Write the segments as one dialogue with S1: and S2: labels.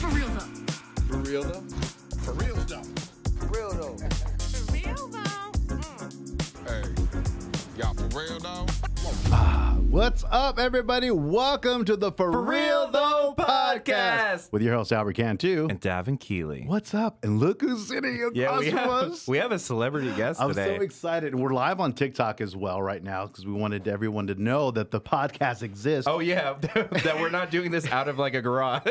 S1: For real though.
S2: For real though?
S3: For real though.
S2: For real though.
S1: For real though. Mm.
S3: Hey, y'all for real though?
S2: Ah, what's up, everybody? Welcome to the For,
S4: For Real Though podcast.
S2: with your host Albert Cantu.
S4: and Davin Keeley.
S2: What's up? And look who's sitting across
S4: Yeah, we
S2: from
S4: have,
S2: us.
S4: we have a celebrity guest
S2: I'm
S4: today.
S2: so excited, and we're live on TikTok as well right now because we wanted everyone to know that the podcast exists.
S4: oh yeah, that we're not doing this out of like a garage.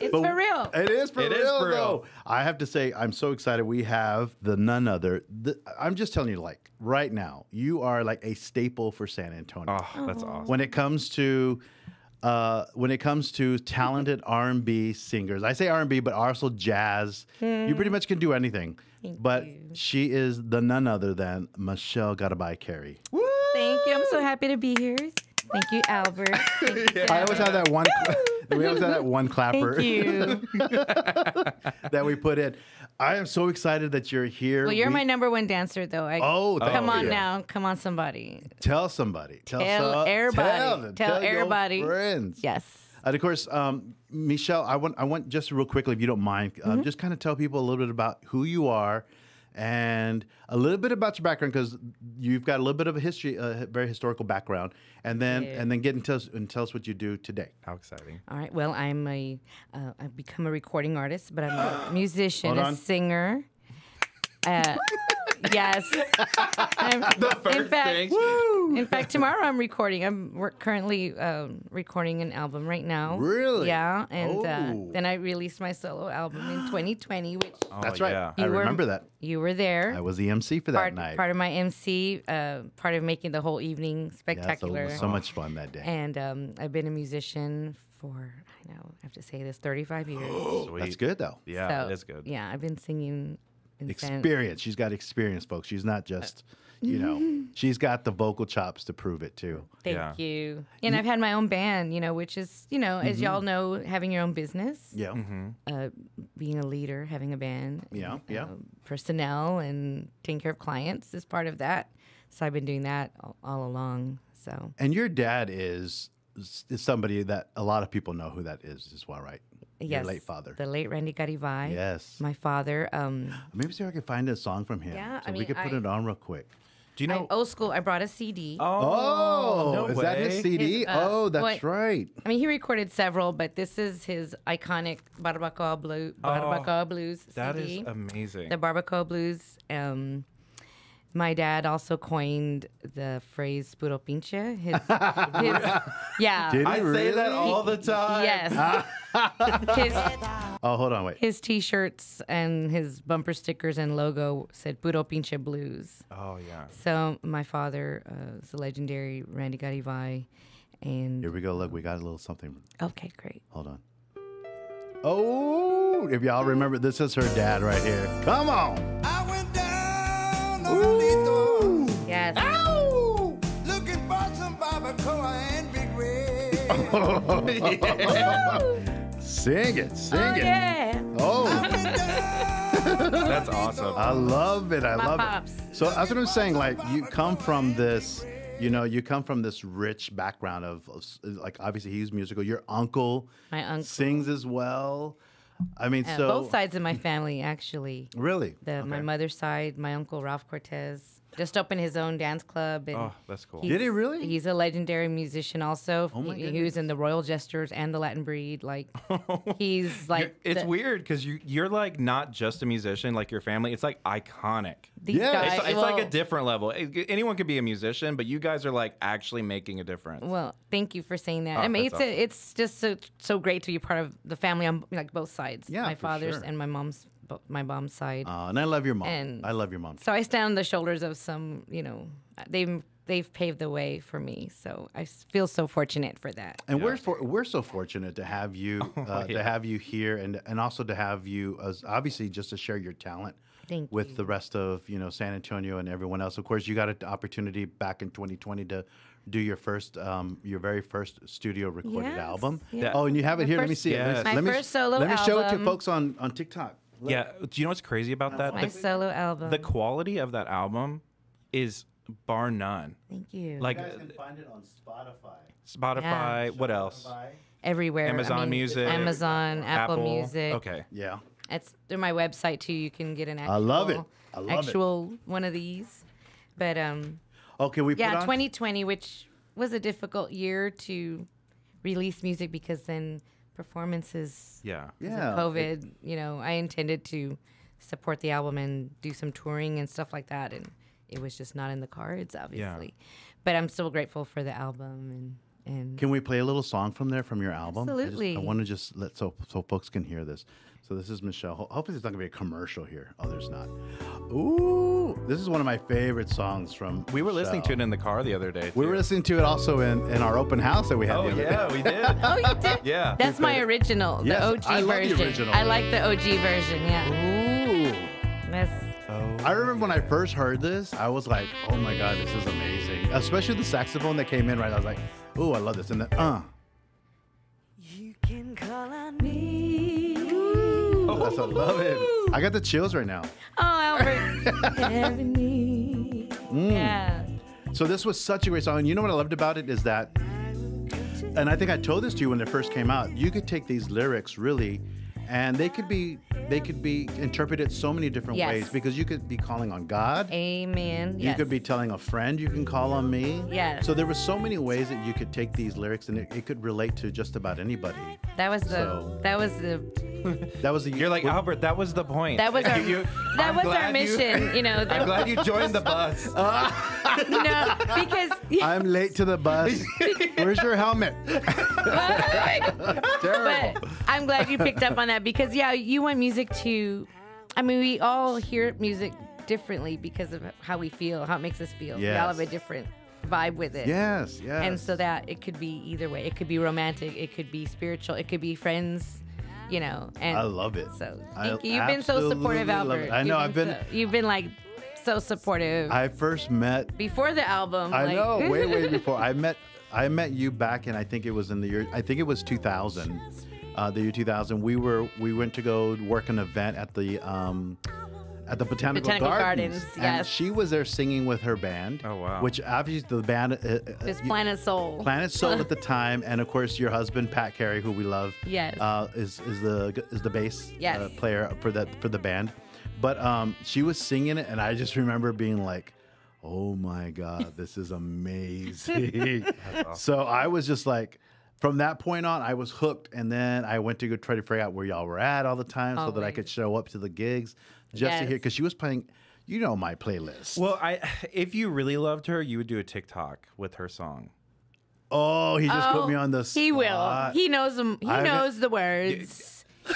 S1: It's
S2: But
S1: for real.
S2: It is for
S4: It is
S2: real,
S4: for real.
S2: though. I have to say, I'm so excited. We have the none other. The, I'm just telling you, like right now, you are like a staple for San Antonio.
S4: oh, that's awesome.
S2: when it comes to uh, when it comes to talented R&B singers, I say R&B, but also jazz. You pretty much can do anything. but she is the none other than Michelle Garibay Carey.
S1: Thank you. I'm so happy to be here. Thank you, Albert. Thank you,
S2: I always have that one. we always have that one clapper
S1: Thank you.
S2: that we put in. I am so excited that you're here.
S1: Well, you're
S2: We-
S1: my number one dancer, though. I,
S2: Oh,
S1: come on
S2: you.
S1: now. Come on, somebody.
S2: Tell somebody. Tell,
S1: Tell
S2: some-
S1: everybody.
S2: Tell, them.
S1: Tell
S2: Tell
S1: everybody.
S2: friends.
S1: Yes.
S2: And of course, um, Michelle, I want I want just real quickly, if you don't mind, uh,
S1: Mm-hmm.
S2: just kind of tell people a little bit about who you are and a little bit about your background because you've got a little bit of a history, a very historical background, and then
S1: Yeah.
S2: and then get into us and tell us what you do today.
S4: How exciting!
S1: All right. Well, I'm a, uh, I've become a recording artist, but I'm a musician, a singer. Uh, yes. I'm, in fact, in fact, tomorrow I'm recording. I'm we're currently um, recording an album right now.
S2: Really?
S1: Yeah. And
S2: Oh.
S1: uh, then I released my solo album in 2020, which
S4: Oh,
S2: That's right.
S4: Yeah.
S2: I
S1: You were-
S2: remember that.
S1: you were there.
S2: I was the MC for that
S1: part,
S2: night.
S1: part of my MC, uh, part of making the whole evening
S2: yeah, so,
S1: spectacular.
S2: so much fun that day.
S1: and um, I've been a musician for I know I have to say this 35 years.
S4: Sweet.
S2: That's good though.
S4: Yeah,
S1: So,
S4: it is good.
S1: Yeah, I've been singing. In San-
S2: Experience. She's got experience, folks. She's not just, you know, she's got the vocal chops to prove it too.
S1: Thank
S4: Yeah.
S1: you. And I've had my own band, you know, which is, you know, as y'all know, having your own business,
S2: Yeah.
S1: uh, being a leader, having a band,
S2: Yeah,
S1: and,
S2: yeah.
S1: uh, personnel, and taking care of clients is part of that. So I've been doing that all, all along. So
S2: And your dad is is somebody that a lot of people know who that is as well, right?
S1: Yes,
S2: late father.
S1: the late Randy Garibay.
S2: Yes.
S1: my father. Um,
S2: Maybe see if I can find a song from him.
S1: Yeah,
S2: so
S1: I
S2: we
S1: mean,
S2: could put
S1: I-
S2: it on real quick.
S4: Do you
S1: I,
S4: know?
S1: old school. I brought a CD.
S2: Oh,
S4: no
S2: is that his. CD?
S1: His, uh,
S2: oh, that's
S1: what-
S2: right.
S1: I mean, he recorded several, but this is his iconic Barbacoa Blue, Barbacoa Blues
S4: That is
S1: CD.
S4: amazing.
S1: the Barbacoa Blues. Um, my dad also coined the phrase "puro pinche." His, his, yeah.
S2: Did he
S4: I say
S2: really?
S4: that all the time.
S1: Yes. his
S2: Oh, hold on, wait.
S1: his T-shirts and his bumper stickers and logo said "puro pinche blues."
S4: Oh yeah.
S1: So my father uh, is the legendary Randy Garibay, and
S2: Here we go. Look, we got a little something.
S1: okay, great.
S2: Hold on. Oh, if y'all remember, this is her dad right here. Come on.
S5: I went down on a lethal
S1: Yes.
S5: looking for some barbacoa and big red.
S2: Sing it, sing
S1: Oh
S2: it.
S1: yeah.
S2: Oh,
S4: That's awesome.
S2: I love it. I
S1: My
S2: love
S1: pops.
S2: it. So that's what I'm saying. Like you come from this, you know, you come from this rich background of, of like obviously he's musical. Your uncle,
S1: My uncle.
S2: sings as well. I mean,
S1: Uh,
S2: so
S1: both sides of my family actually.
S2: really.
S1: The my
S2: Okay.
S1: mother's side, my uncle Ralph Cortez just opened his own dance club. And
S4: Oh, that's cool.
S2: Did he really?
S1: He's a legendary musician. Also,
S2: Oh my
S1: he, he was in the Royal Jesters and the Latin Breed. Like oh. he's like
S4: it's
S1: the-
S4: weird because you you're like not just a musician like your family. It's like iconic.
S1: These
S2: Yeah.
S1: guys,
S4: It's, it's like a different level. Anyone could be a musician, but you guys are like actually making a difference.
S1: Well, thank you for saying that.
S4: Oh,
S1: I mean, it's a, it's just so so great to be part of the family on like both sides.
S2: Yeah,
S1: my father's
S2: sure.
S1: and my mom's my mom's side.
S2: Uh, and I love your mom.
S1: And-
S2: I love your mom.
S1: so I stand on the shoulders of some, you know, they've they've paved the way for me. So I feel so fortunate for that.
S2: And we're for, we're so fortunate to have you uh, to
S4: yeah.
S2: have you here and and also to have you as obviously just to share your talent
S1: Thank
S2: with
S1: you.
S2: the rest of you know San Antonio and everyone else. Of course, you got an opportunity back in 2020 to do your first um, your very first studio recorded
S1: Yes,
S2: album.
S1: yeah.
S2: Oh, and you have it
S1: My
S2: here. Let me
S1: first-
S2: see it. Let me-
S1: My
S2: let me,
S1: solo
S2: Let me show it to folks on on TikTok. Look.
S4: yeah. Do you know what's crazy about that?
S1: My
S4: The,
S1: solo album.
S4: the quality of that album is bar none.
S1: Thank you.
S4: Like you guys can
S2: find it on Spotify.
S4: Spotify. What else?
S1: everywhere. I
S4: Amazon
S1: mean,
S4: Music,
S1: Amazon, Apple, Music.
S4: Okay.
S2: Yeah.
S1: It's through my website too. You can get an actual,
S2: I love it. I love it.
S1: actual one of these. But um,
S2: Okay, we
S1: yeah,
S2: put on
S1: 2020, which was a difficult year to release music because then performances
S4: Yeah.
S2: Yeah.
S1: of COVID. You know, I intended to support the album and do some touring and stuff like that, and it was just not in the cards, obviously. Yeah. But I'm still grateful for the album and and
S2: Can we play a little song from there from your album? I just-
S1: Absolutely.
S2: I, want to just let so so folks can hear this. So this is Michelle. Hopefully there's not gonna be a commercial here. Oh, there's not. Ooh, this is one of my favorite songs from.
S4: We were listening to it in the car the other day.
S2: We were listening to it also in, in our open house that we had.
S4: Oh
S2: the other
S4: yeah,
S2: day.
S4: we did.
S1: oh, you did.
S4: Yeah.
S1: That's my original,
S2: Yes,
S1: the OG
S2: I love the
S1: version.
S2: original.
S1: I like the OG version. Yeah,
S2: Ooh.
S1: that's
S2: I remember when I first heard this, I was like, "Oh my god, this is amazing!" Especially the saxophone that came in right. I was like, "Ooh, I love this!" And then, uh,
S1: You can call on me.
S2: That's I love it. I got the chills right now.
S1: Oh, Albert.
S2: Mm.
S1: Yeah.
S2: So this was such a great song. And you know what I loved about it is that, and I think I told this to you when it first came out. You could take these lyrics really, and they could be they could be interpreted so many different
S1: Yes.
S2: ways because you could be calling on God.
S1: Amen.
S2: You
S1: Yes.
S2: could be telling a friend you can call on me.
S1: Yes.
S2: So there were so many ways that you could take these lyrics and it, it could relate to just about anybody.
S1: That was the.
S2: So-
S1: That was the.
S2: That was the
S4: You're like Albert. That was the point.
S1: That was our.
S4: You-
S1: that
S4: I'm
S1: was our
S4: glad you-
S1: mission. You, know.
S4: I'm glad you joined the bus.
S1: you know, because.
S2: I'm late to the bus. Where's your helmet? Terrible.
S1: but I'm glad you picked up on that because yeah, you want music to. I mean, we all hear music differently because of how we feel, how it makes us feel. We all have a different vibe with it.
S2: yes, yes.
S1: And so that it could be either way. It could be romantic. It could be spiritual. It could be friends. You know. And
S2: I love it.
S1: So thank you. You've been so supportive, Albert.
S2: I know.
S1: You've
S2: I've been.
S1: so- you've been like so supportive
S2: I first met.
S1: before the album.
S2: I
S1: like-
S2: know. Way, way before I met. I met you back in. I think it was in the year. I think it was 2000. Uh, the year 2000. We were. We went to go work an event at the. Um, at the Botanical,
S1: Botanical
S2: Gardens,
S1: Gardens,
S2: and
S1: yes.
S2: she was there singing with her band.
S4: Oh, wow.
S2: Which obviously the band, uh, uh,
S1: Planet Soul.
S2: Planet Soul at the time, and of course your husband Pat Carey, who we love,
S1: Yes.
S2: uh, is is the is the bass
S1: Yes.
S2: uh, player for that for the band. But um, she was singing it, and I just remember being like, "Oh my god, this is amazing!" So I was just like. From that point on, I was hooked, and then I went to go try to figure out where y'all were at all the time, so that I could show up to the gigs just to hear. Because she was playing, you know, my playlist.
S4: Well, I if you really loved her, you would do a TikTok with her song.
S2: oh, he just put
S1: Oh,
S2: me on the.
S1: He will. He knows them. He
S2: I've-
S1: knows the words.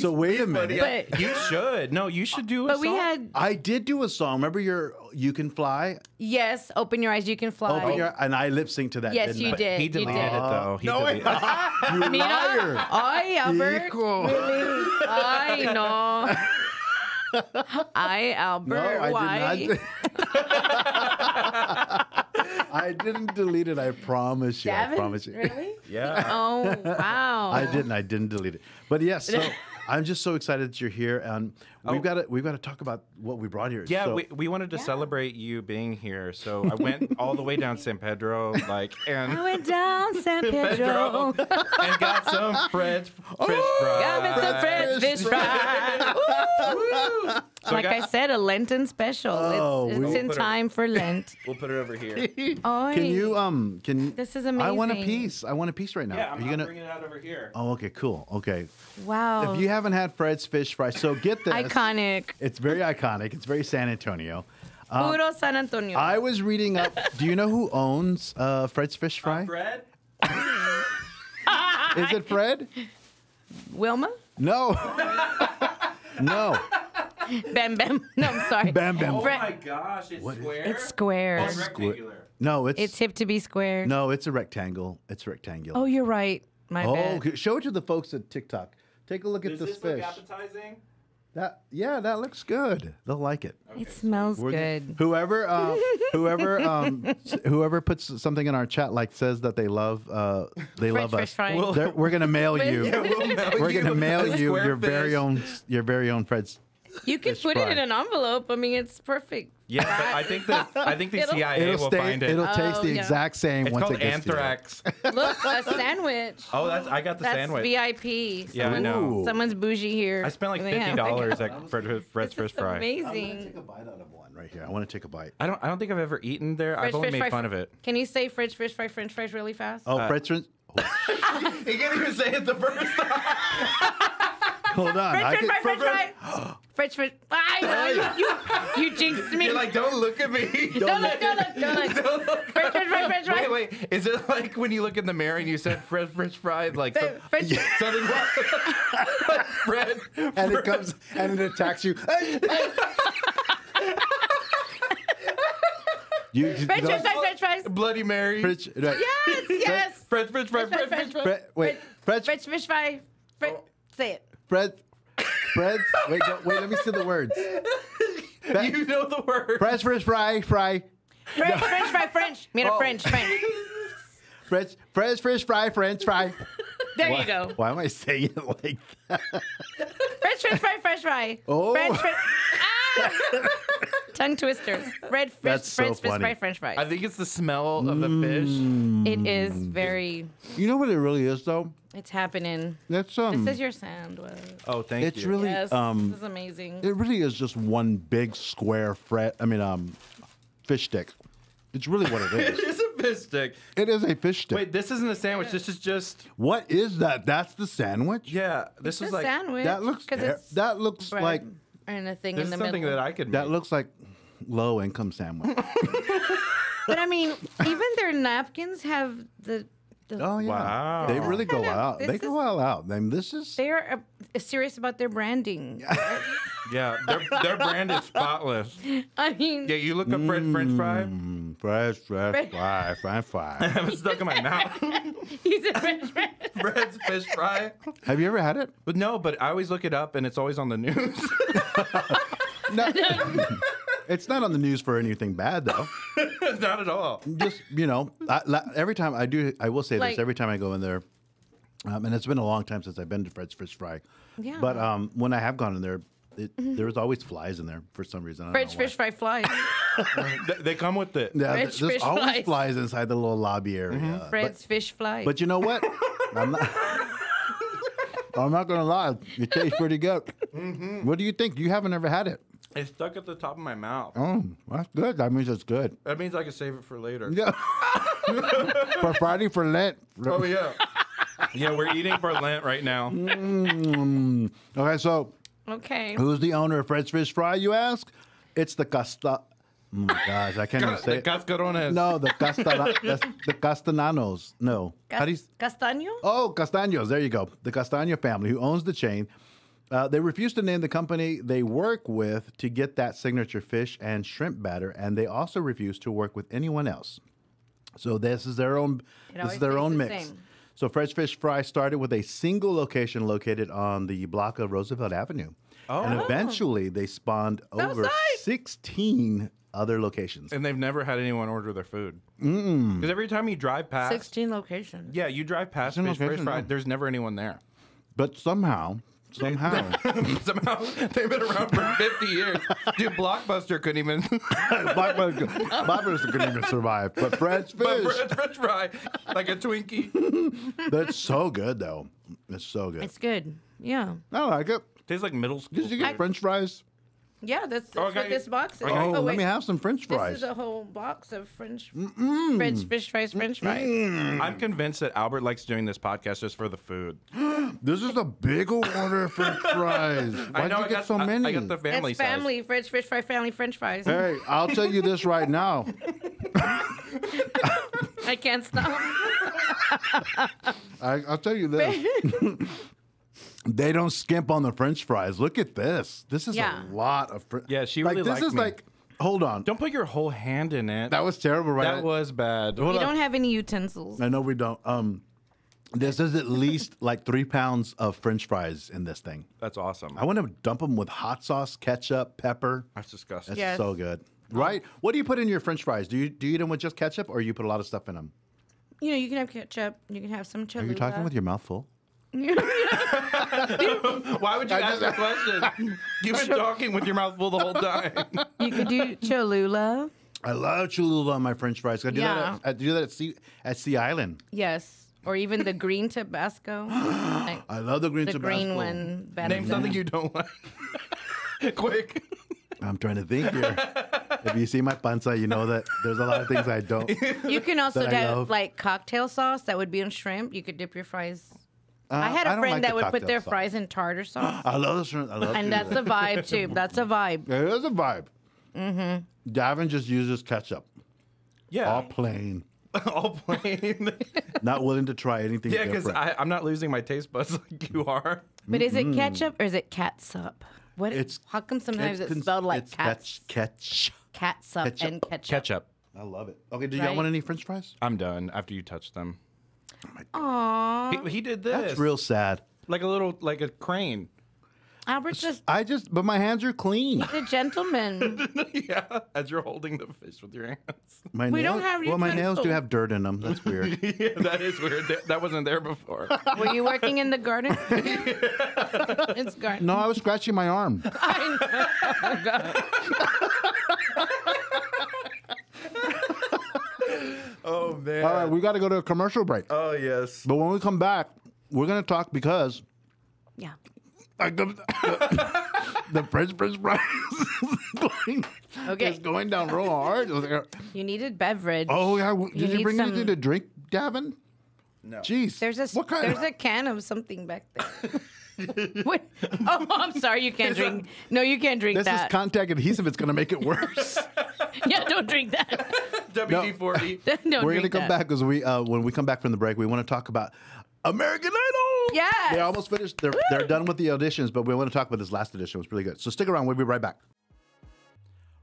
S2: So wait a minute.
S1: But-
S4: you should. No, you should do a
S1: But
S4: song.
S1: we had
S2: I did do a song. Remember your "You Can Fly"?
S1: yes. Open your eyes. You can fly.
S2: Open your and I lip synced to that.
S1: Yes,
S2: didn't
S1: you
S2: I?
S1: did.
S4: He
S1: you
S4: deleted
S1: did.
S4: it though. He
S2: no,
S4: deleted
S2: I- you
S1: Mira,
S2: liar!
S1: ay, Albert.
S2: Hijo.
S1: Really? Ay, no. Ay, Albert.
S2: No, I
S1: why?
S2: did not. I didn't delete it. I promise you. I promise you.
S1: Really?
S4: Yeah.
S1: Oh, wow.
S2: I didn't. I didn't delete it. But yes, so I'm just so excited that you're here, and we've
S4: Oh.
S2: got to we've got to talk about what we brought here.
S4: Yeah,
S2: So-
S4: we, we wanted to celebrate you being here, so I went all the way down San Pedro, like, and
S1: I went down San Pedro.
S4: Pedro and got some French fish fries.
S1: Got me some French fish fries. Woo!
S4: So
S1: like I,
S4: got-
S1: said, a Lenten special.
S2: Oh,
S1: it's
S2: we-
S1: it's in
S4: Put it-
S1: time for Lent.
S4: We'll put it over here.
S1: Oy.
S2: Can you um can
S1: This is amazing.
S2: I want a piece. I want a piece right now.
S4: Yeah,
S2: Are
S4: I'm,
S2: you
S4: I'm
S2: gonna?
S4: bringing it out over here.
S2: Oh, okay, cool. Okay.
S1: Wow.
S2: If you haven't had Fred's fish fry, so get this.
S1: Iconic.
S2: It's very iconic. It's very San Antonio. Um,
S1: Puro San Antonio.
S2: I was reading up. Do you know who owns uh, Fred's Fish Fry?
S4: Fred?
S2: Is it Fred?
S1: Wilma?
S2: No. no.
S1: Bam Bam. No, I'm sorry.
S2: Bam Bam.
S4: Oh
S1: Fred-
S4: my gosh, it's
S2: What is-
S4: square?
S1: It's square.
S4: Or rectangular?
S2: No, it's,
S1: It's hip to be square.
S2: no, it's a rectangle. It's rectangular.
S1: Oh, you're right. My
S2: Oh,
S1: bad.
S2: okay. show it to the folks at TikTok. Take a look at this.
S4: Does
S2: this,
S4: this look appetizing?
S2: That yeah, that looks good. They'll like it.
S1: It smells
S2: We're g-
S1: good.
S2: Whoever, uh, whoever, um, whoever puts something in our chat like says that they love, uh, they
S1: French
S2: love us.
S1: fry.
S2: They're- we're gonna mail you.
S4: Yeah, we'll mail
S2: we're
S4: you
S2: gonna mail you
S4: square
S2: your very own, your very own Fred's
S1: You can put
S2: fry.
S1: it in an envelope. I mean, it's perfect.
S4: Yeah, but I think the I think the
S1: It'll-
S4: CIA
S2: It'll
S4: will
S2: stay.
S4: find it.
S2: It'll taste
S1: Oh,
S2: the
S1: yeah.
S2: exact same
S4: it's
S2: once
S4: called
S2: it gets to you.
S4: anthrax.
S1: Look, a sandwich.
S4: Oh, that's I got the
S1: That's
S4: sandwich.
S1: VIP.
S4: Yeah, I
S1: Someone-
S4: know.
S1: Someone's bougie here.
S4: I spent like
S1: they
S4: fifty
S1: have-
S4: dollars at Fred, Fred's
S1: This
S4: Fish
S1: is
S4: Fry.
S1: amazing.
S2: Take a bite out of one right here. I want to take a bite.
S4: I don't I don't think I've ever eaten there. I've
S1: French
S4: only
S1: fish
S4: made
S1: fry-
S4: fun of it.
S1: Can you say French fish fry French fries really fast?
S2: Oh,
S4: Uh,
S2: French fries.
S4: He can't even say it the first time.
S2: Hold on.
S1: French
S2: I
S1: fish
S2: can-
S1: fry French fry. French fish. I know you, you, you jinxed me.
S4: You're like, don't look at me.
S1: don't look, don't look, don't look.
S4: Don't look.
S1: French fish fry French fry.
S4: Wait, wait. Is it like when you look in the mirror and you said Fred French fried like some,
S1: French,
S4: something like Fred?
S2: and it comes and it attacks you. you, you
S1: French
S2: know-
S1: fish fry French fries.
S4: Bloody Mary.
S2: French, right.
S1: Yes, yes.
S4: French French fry.
S1: French
S4: French
S1: fry,
S4: French fry.
S2: Fre- wait, French,
S1: French fish fry. French, oh. say it.
S2: Fred, Fred. Wait, no, wait. Let me see the words.
S4: You know the word.
S2: French, French fry, fry.
S1: French, French fry French. Made
S4: Oh.
S1: of French, French.
S2: French, French, French fry, French fry.
S1: There
S2: why,
S1: you go.
S2: Why am I saying it like that?
S1: French, French fry, French fry.
S2: Oh.
S1: French, French. Ah! Tongue twisters. Red fish,
S2: That's so
S1: French fish
S2: funny.
S1: fry, French fries.
S4: I think it's the smell of the fish.
S1: It is very.
S2: You know what it really is, though.
S1: It's happening.
S2: That's um.
S1: This is your sandwich.
S4: Oh, thank
S2: it's
S4: you.
S2: really
S1: Yes,
S2: um.
S1: this is amazing.
S2: It really is just one big square fret. I mean, um, fish stick. It's really what it
S4: It
S2: is.
S4: is a fish stick.
S2: it is a fish stick.
S4: Wait, this isn't a sandwich. This is just
S2: what is that? That's the sandwich.
S4: yeah. This
S1: It's
S4: is
S1: a
S4: like
S1: sandwich.
S2: That looks.
S1: 'cause
S2: ter-
S1: it's
S2: that looks
S1: bread
S2: like.
S1: And a thing
S4: this
S1: in
S4: is something
S1: middle.
S4: that I could.
S2: That looks like low income sandwich.
S1: But I mean, even their napkins have the. The
S2: oh yeah.
S4: Wow.
S2: They really go
S1: Kind of-
S2: out. They go
S1: is-
S2: all out. I mean, this is.
S1: They are uh, serious about their branding.
S4: Yeah, their, their brand is spotless.
S1: I mean,
S4: Yeah, you look up Fred French fry.
S2: Mm, fresh, fresh,
S1: French-
S2: fry, french
S4: I
S2: fry.
S4: have it stuck in my mouth.
S1: he's a French fry.
S4: Fred's fish fry.
S2: Have you ever had it?
S4: But no, but I always look it up and it's always on the news.
S2: No. It's not on the news for anything bad though.
S4: Not at all.
S2: Just you know, I, la- every time I do, I will say
S1: Like-
S2: this. Every time I go in there, um, and it's been a long time since I've been to Fred's Fish Fry.
S1: Yeah.
S2: But um, when I have gone in there, it, there's always flies in there for some reason. I don't
S1: French
S2: know why.
S1: fish fry flies.
S4: They, they come with it.
S2: Yeah,
S1: French
S2: there's
S1: fish
S2: always
S1: flies.
S2: flies inside the little lobby area.
S1: Fred's fish flies.
S2: But, but you know what? I'm not. I'm not gonna lie. It tastes pretty good.
S1: Mm-hmm.
S2: What do you think? You haven't ever had it.
S4: It's stuck at the top of my mouth.
S2: Oh, that's good. That means it's good.
S4: That means I can save it for later.
S2: Yeah. for Friday for Lent.
S4: Oh yeah. yeah, we're eating for Lent right now.
S2: Mm. Okay, so
S1: okay.
S2: who's the owner of Fred's Fish Fry? You ask. It's the Casta. Oh my gosh, I can't even say
S4: The
S2: it.
S4: cascarones.
S2: No, the Castana, that's the Castananos. No. How do you?
S1: Castaño?
S2: Oh, Castaños. There you go. The Castaño family, who owns the chain, uh, they refuse to name the company they work with to get that signature fish and shrimp batter, and they also refuse to work with anyone else. So this is their own. This is their own
S1: the
S2: mix.
S1: same.
S2: So Fresh Fish Fry started with a single location located on the block of Roosevelt Avenue, and eventually they spawned over
S1: nice.
S2: 16 other locations.
S4: And they've never had anyone order their food. Because every time you drive past,
S1: 16 locations.
S4: yeah, you drive past
S2: Sixteen
S4: Fish Fish Fry,
S2: no.
S4: there's never anyone there.
S2: But somehow, somehow,
S4: Somehow they've been around for 50 years. Dude, Blockbuster couldn't even.
S2: Bob Bob couldn't even survive. But Fred's
S4: but
S2: Fish.
S4: French French fry, like a Twinkie.
S2: That's so good, though. It's so good.
S1: It's good. Yeah.
S2: I like it.
S4: Tastes like middle school.
S2: Did you get
S4: food.
S2: French fries?
S1: Yeah, that's, that's
S4: Oh,
S1: what this box is.
S4: I got
S2: Oh, let me have some French fries.
S1: This is a whole box of French, French fish fries, French fries.
S4: I'm convinced that Albert likes doing this podcast just for the food.
S2: This is a big order of French fries. Why'd
S4: know
S2: you
S4: I
S2: get
S4: got
S2: so many?
S4: I, got the family
S1: It's
S4: size.
S1: family, French fish fry, family French fries.
S2: Hey, I'll tell you this right now.
S1: I can't stop.
S2: I, I'll tell you this. They don't skimp on the French fries. Look at this. This is
S1: Yeah.
S2: a lot of. Fr-
S4: Yeah, she
S2: like
S4: really
S2: this
S4: liked
S2: is
S4: me.
S2: like. Hold on.
S4: Don't put your whole hand in it.
S2: that was terrible, right?
S4: That was bad.
S2: Hold
S1: We
S2: on.
S1: don't have any utensils.
S2: I know we don't. Um, this is at least like three pounds of French fries in this thing.
S4: That's awesome.
S2: I want to dump them with hot sauce, ketchup, pepper.
S4: That's disgusting.
S2: That's
S1: Yes.
S2: so good. Right? What do you put in your French fries? Do you do you eat them with just ketchup, or you put a lot of stuff in them?
S1: You know, you can have ketchup. You can have some
S2: chili.
S1: Are
S2: you talking with your mouth full?
S4: Why would you ask that question? You've been talking with your mouth full the whole time.
S1: you could do Cholula.
S2: I love Cholula on my French fries. I do
S1: Yeah.
S2: that. At, I do that at Sea at Sea Island.
S1: Yes. Or even the green Tabasco. Like,
S2: I love the green
S1: the
S2: Tabasco.
S1: green one. better
S4: Name something you don't like. Quick.
S2: I'm trying to think here. if you see my panza, you know that there's a lot of things I don't.
S1: You can also
S2: that
S1: have like cocktail sauce that would be on shrimp. You could dip your fries.
S2: Uh,
S1: I had a friend
S2: like
S1: that would put their
S2: sauce.
S1: fries in tartar sauce.
S2: I love the shrimp. I love
S1: and that's
S2: that.
S1: a vibe too. That's a vibe.
S2: It is a vibe. Mm-hmm. Davin just uses ketchup.
S4: Yeah.
S2: All plain.
S4: All plain.
S2: Not willing to try anything
S4: yeah, because. I'm not losing my taste buds like you are.
S1: But is it ketchup or is it catsup? What?
S2: It's-
S1: how come sometimes it's,
S2: cons-
S1: spelled like
S2: it's
S1: cats,
S2: catch.
S1: catsup
S2: ketchup.
S1: and ketchup?
S4: Ketchup.
S2: I love it. Okay, do y'all
S1: Right?
S2: want any French fries?
S4: I'm done after you touch them.
S1: Oh Aww.
S4: He, he did this.
S2: That's real sad.
S4: Like a little, like a crane.
S1: Albert's just
S2: I just, but my hands are clean.
S1: a gentleman.
S4: yeah, as you're holding the fish with your hands.
S2: My
S1: We don't
S2: nails-
S1: have
S2: Well, my nails do have dirt in them. That's weird.
S4: yeah, that is weird. That, that wasn't there before.
S1: Were you working in the garden? it's garden.
S2: no, I was scratching my arm.
S1: I know. Oh,
S4: Oh, man.
S2: All right, we got to go to a commercial break.
S4: Oh yes.
S2: But when we come back, we're going to talk because
S1: Yeah.
S2: I go- the, the French French fries is going,
S1: Okay.
S2: is going down real hard.
S1: You needed beverage.
S2: Oh yeah, w- did you,
S1: need
S2: bring
S1: some-
S2: anything to drink, Davin?
S4: No.
S2: Jeez,
S1: There's a
S2: what kind
S1: there's
S2: of
S1: a can of something back there. Wait. Oh, I'm sorry. You can't drink. No, you can't drink that.
S2: this
S1: that.
S2: is contact adhesive. It's going to make it worse.
S1: yeah, don't drink that.
S4: WD forty.
S1: don't
S2: We're going to come
S1: that.
S2: back because we uh, when we come back from the break, we want to talk about American Idol.
S1: Yeah.
S2: they almost finished. They're they're done with the auditions, but we want to talk about this last edition. It was really good. So stick around. We'll be right back.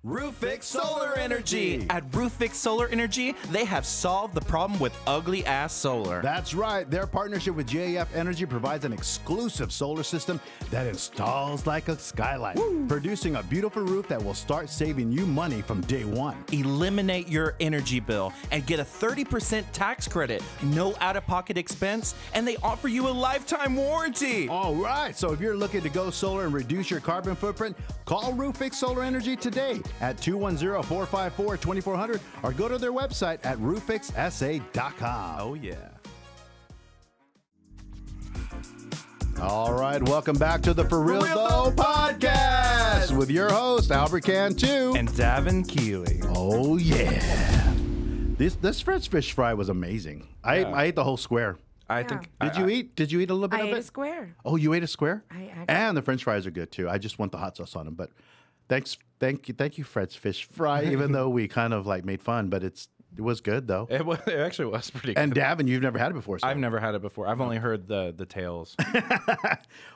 S6: Roof Fix Solar Energy. At Roof Fix Solar Energy, they have solved the problem with ugly ass solar.
S2: That's right. Their partnership with JAF Energy provides an exclusive solar system that installs like a skylight, producing a beautiful roof that will start saving you money from day one.
S6: Eliminate your energy bill and get a 30% tax credit, no out of pocket expense, and they offer you a lifetime warranty.
S2: All right. So if you're looking to go solar and reduce your carbon footprint, call Roof Fix Solar Energy today at 210-454-2400 or go to their website at rooffixsa.com.
S6: Oh, yeah.
S2: All right, welcome back to the For Real, Though podcast with your host Albert Cantu.
S6: And Davin Keeley.
S2: oh yeah, this this French fish fry was amazing. I ate, I ate the whole square.
S4: I think.
S2: Did you eat? Did you eat a little bit
S1: I
S2: of
S1: ate
S2: it?
S1: a square.
S2: Oh, you ate a square?
S1: I actually-
S2: and the French fries are good too. I just want the hot sauce on them. But thanks, thank you, thank you, Fred's fish fry. even though we kind of like made fun, but it's it was good though.
S4: It, was, it actually was pretty. Good. And.
S2: Davin, you've never had it before. So.
S4: I've never had it before. I've only heard the the tales.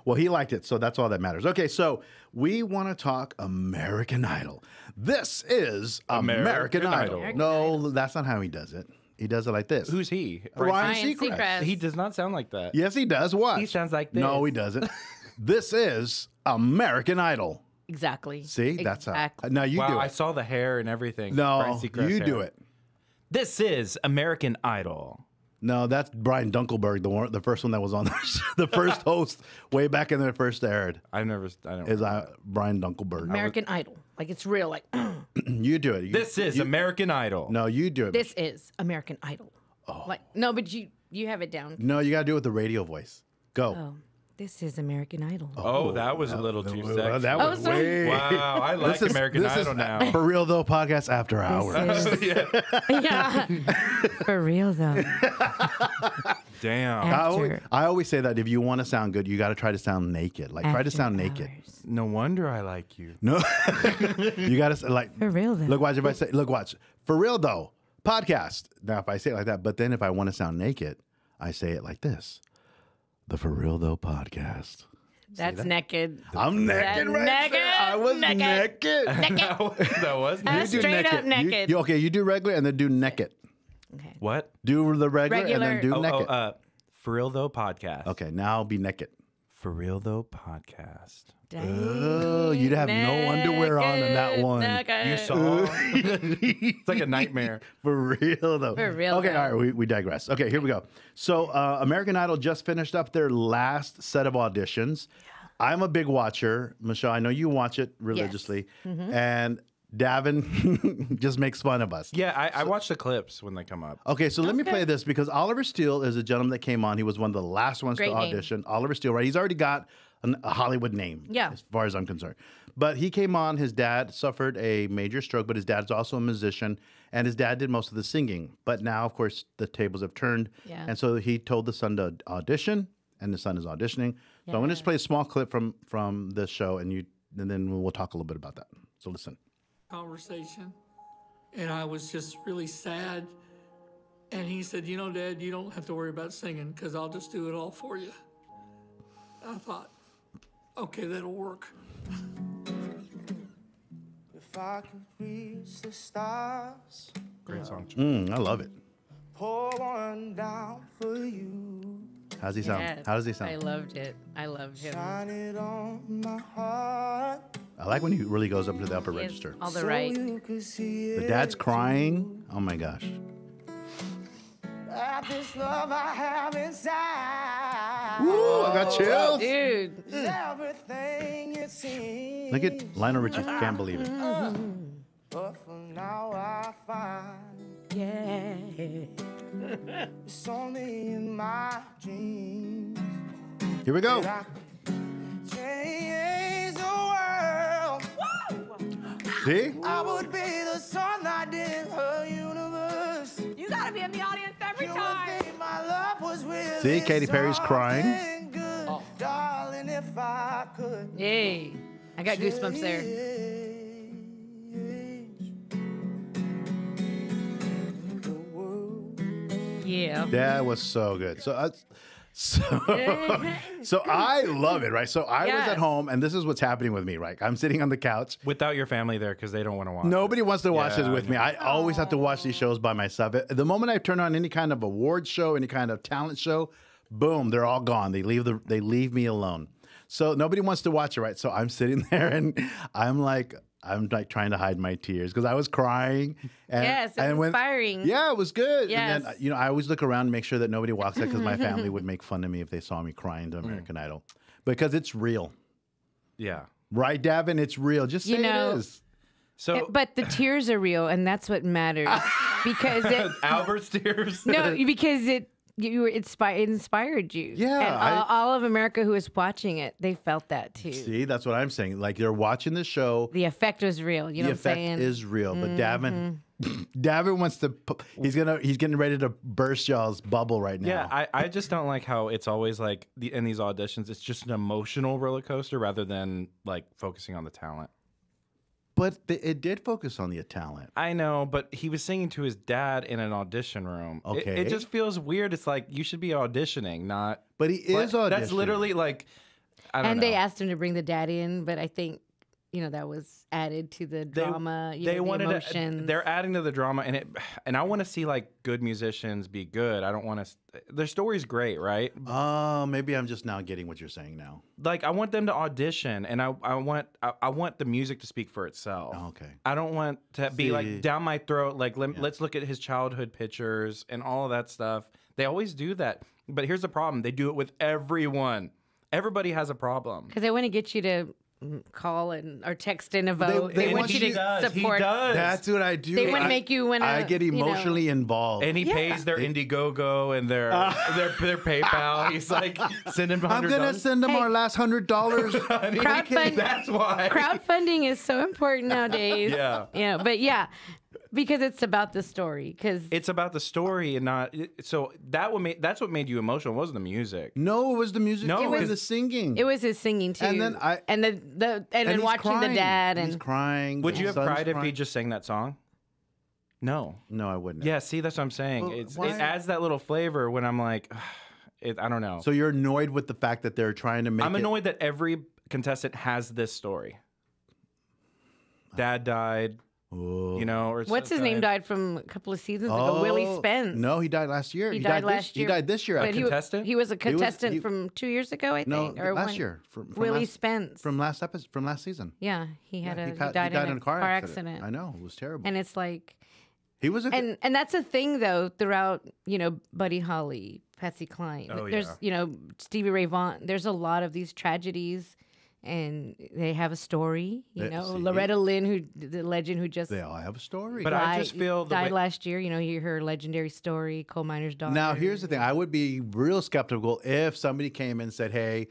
S2: Well, he liked it, so that's all that matters. Okay, so we want to talk American Idol. This is American,
S4: American
S2: Idol.
S4: Idol.
S2: No, that's not how he does it. He does it like this.
S4: Who's he?
S2: Ryan
S1: Ryan
S2: Seacrest.
S1: Seacrest.
S4: He does not sound like that.
S2: Yes, he does. What?
S4: He sounds like this.
S2: No, he doesn't. this is American Idol.
S1: Exactly.
S2: See, that's how.
S1: Exactly.
S2: Now you
S4: wow,
S2: do it.
S4: I saw the hair and everything.
S2: no, you
S4: hair.
S2: do it.
S6: This is American Idol.
S2: No, that's Brian Dunkelberg, the one, the first one that was on the, the first host way back in the first aired.
S4: I've never. I don't.
S2: Is uh, Brian Dunkelberg?
S1: American Idol. Like it's real. Like
S2: you do it. You-
S6: This is
S2: you-
S6: American Idol.
S2: No, you do it.
S1: this is American Idol.
S2: Oh.
S1: Like no, but you you have it down.
S2: No, you got to do it with the radio voice. Go.
S1: Oh, this is American Idol.
S4: oh, oh that was a little too
S2: Well,
S4: sexy.
S2: that
S1: Oh,
S2: was
S1: sorry.
S2: way.
S4: wow, I like
S2: This is-
S4: American
S2: this is
S4: Idol now.
S2: For real though, podcast after hours.
S1: Is- yeah. For real though.
S4: Damn.
S2: I always,
S1: After-
S2: I always say that if you want to sound good, you got to try to sound naked. Like try to
S1: After
S2: sound naked.
S4: No wonder I like you.
S2: No, you got to like
S1: For real though.
S2: Look, watch if I say, look, watch for real though, podcast. Now, if I say it like that, but then if I want to sound naked, I say it like this: the for real though podcast.
S1: That's naked.
S2: I'm naked, right
S1: naked,
S2: there. I was
S1: naked.
S2: naked.
S1: Naked.
S4: that was.
S1: Uh,
S2: You do
S1: straight up naked.
S2: you- okay, you do regular and then do naked.
S1: Okay.
S4: What?
S2: Do the regular, and then do
S4: Oh, oh,
S2: naked.
S4: uh, for real though podcast.
S2: okay, now be naked.
S6: For Real Though podcast.
S2: Oh, you'd have no underwear on in that one.
S6: You saw? it's like a nightmare.
S2: For real though.
S1: For real,
S2: Okay,
S1: though.
S2: all right, we, we digress. Okay, here we go. So uh, American Idol just finished up their last set of auditions. Yeah. I'm a big watcher, Michelle. I know you watch it religiously,
S1: Mm-hmm.
S2: and Davin just makes fun of us.
S4: Yeah, I, I watch the clips when they come up.
S2: Okay, so let me play this because Oliver Steele is a gentleman that came on. He was one of the last ones
S1: Great
S2: to
S1: name.
S2: audition. Oliver Steele, right? He's already got an, a Hollywood name,
S1: Yeah.
S2: as far as I'm concerned. But he came on. His dad suffered a major stroke, but his dad's also a musician, and his dad did most of the singing. But now, of course, the tables have turned,
S1: Yeah.
S2: and so he told the son to audition, and the son is auditioning. So I'm going to just play a small clip from from this show, and you, and then we'll talk a little bit about that. So listen.
S7: conversation and I was just really sad. And he said, You know, Dad, you don't have to worry about singing because I'll just do it all for you. I thought, Okay, that'll work.
S5: If I could reach the stars,
S4: Great song.
S2: Mm, I love it.
S5: pour one down for you.
S2: How's he sound?
S1: Yes,
S2: How does he sound?
S1: I loved it. I loved him.
S5: Shine it on my heart.
S2: I like when he really goes up to the upper
S1: He
S2: register.
S1: all the right.
S5: you
S2: The dad's crying. Oh my gosh.
S5: At this love I have inside.
S2: Ooh, I got chills.
S1: Dude,
S5: mm. everything it seems.
S2: Look at Lionel Richie. Can't believe it.
S5: Uh, but for now I find
S1: yeah.
S5: it's only in my dreams
S2: Here we go.
S5: that I could change the world.
S2: See?
S5: I would be the sunlight in her universe.
S8: You gotta be in the audience every time.
S5: think my love was really
S2: See, Katy Perry's crying.
S5: something Good. Darling, if I could.
S1: Yay. I got goosebumps there.
S5: change the world.
S1: Yeah.
S2: That was so good. So, uh, so, so I love it, right? So I was at home, and this is what's happening with me, right? I'm sitting on the couch.
S4: Without your family there because they don't want to watch.
S2: Nobody wants to watch
S4: Yeah,
S2: this with
S4: I
S2: me. I always have to watch these shows by myself. Uh, the moment I turn on any kind of award show, any kind of talent show, boom, they're all gone. They leave the they leave me alone. So nobody wants to watch it, right? So I'm sitting there and I'm like I'm like trying to hide my tears because I was crying. And,
S1: Yes, it was
S2: and when-
S1: inspiring.
S2: Yeah, it was good. And
S1: Yes.
S2: then, you know, I always look around and make sure that nobody walks out because my family would make fun of me if they saw me crying to mm. American Idol because it's real.
S4: Yeah.
S2: Right, Davin? It's real. Just say
S1: You know-
S2: it is.
S4: So eh,
S1: But the tears are real, and that's what matters because it
S4: Albert's tears.
S1: no because it you were inspi- it inspired you.
S2: Yeah,
S1: and
S2: I-
S1: all, all of America who was watching it, they felt that too.
S2: See, that's what I'm saying. Like they're watching the show.
S1: The effect was real. You know
S2: the
S1: what I'm
S2: effect
S1: saying?
S2: Is real, but mm-hmm. Davin, Davin wants to. He's gonna. He's getting ready to burst y'all's bubble right now.
S4: Yeah, I, I just don't like how it's always like the, in these auditions, it's just an emotional roller coaster rather than like focusing on the talent.
S2: But th- it did focus on the talent.
S4: I know, but he was singing to his dad in an audition room. It- It, just feels weird. It's like you should be auditioning, not.
S2: But he is
S4: But
S2: auditioning.
S4: That's literally like. I don't
S1: and
S4: know.
S1: they asked him to bring the dad in, but I think you know that was added to the drama. You
S4: they
S1: know, the
S4: wanted
S1: emotions.
S4: to, they're adding to the drama and it and i want to see like good musicians be good i don't want to their story's great right
S2: Oh, maybe I'm just now getting what you're saying now.
S4: like i want them to audition and i, I want I, I want the music to speak for itself
S2: Oh, okay.
S4: i don't want to be like down my throat like let, let's look at his childhood pictures and all of that stuff they always do that but here's the problem they do it with everyone everybody has a problem
S1: because they want to get you to call and or text in a vote.
S2: they
S1: They,
S2: want
S1: want you
S2: you-
S1: to
S4: does, he
S1: support.
S4: does.
S2: That's what I do.
S1: They wanna make you wanna,
S2: I get
S1: you know-
S2: emotionally involved.
S4: and he pays their Indiegogo and their ah. their their PayPal. He's like sending them
S2: I'm gonna send them
S1: Hey.
S2: our last hundred dollars.
S1: Crowdfund-
S4: That's why.
S1: Crowdfunding is so important nowadays.
S4: Yeah.
S1: Yeah, but yeah, because it's about the story. Because
S4: It's about the story and not. So that what made that's what made you emotional. It wasn't the music.
S2: no, it was the music.
S4: No,
S2: it was the singing.
S1: it was his singing too.
S2: And then I-
S1: and the the and,
S2: And
S1: then watching
S2: crying.
S1: the dad and
S2: he's crying.
S4: Would you have
S2: son's
S4: cried if he just sang that song? No.
S2: No, I wouldn't.
S4: Yeah. See, that's what I'm saying.
S2: Well,
S4: it's,
S2: why-
S4: it adds that little flavor when I'm like, it, I don't know.
S2: So you're annoyed with the fact that they're trying to make.
S4: I'm
S2: it-
S4: annoyed that every contestant has this story. Dad died.
S2: Oh.
S4: You know, or
S1: What's his
S4: something.
S1: name died from a couple of seasons ago? Oh. Willie
S2: Oh,
S1: Spence.
S2: No, he died last year.
S1: He, died,
S2: this-
S1: last year.
S2: He died this year.
S1: But
S2: actually.
S1: he,
S4: Contestant?
S1: He was a
S2: was-
S1: contestant
S2: he-
S1: from two years ago, I
S2: no,
S1: think. or
S2: last
S1: one-
S2: year. From, from
S1: Willie
S2: last,
S1: Spence.
S2: from last episode, from last season.
S1: yeah, he had
S2: Yeah,
S1: a
S2: he,
S1: he,
S2: ca- he
S1: died,
S2: died
S1: in, a car, accident.
S2: I know it was terrible.
S1: And it's like,
S2: he was a
S1: and and that's a thing though throughout you know Buddy Holly, Patsy Cline.
S4: Oh,
S1: there's
S4: yeah.
S1: you know Stevie Ray Vaughan. There's a lot of these tragedies, and they have a story. You
S2: They-
S1: know
S2: see?
S1: Loretta Lynn, who the legend who just
S2: they all have a story.
S4: But I just feel the
S1: died
S4: way-
S1: last year. You know, you her legendary story, coal miner's daughter.
S2: Now, here's the thing. I would be real skeptical if somebody came and said, "Hey,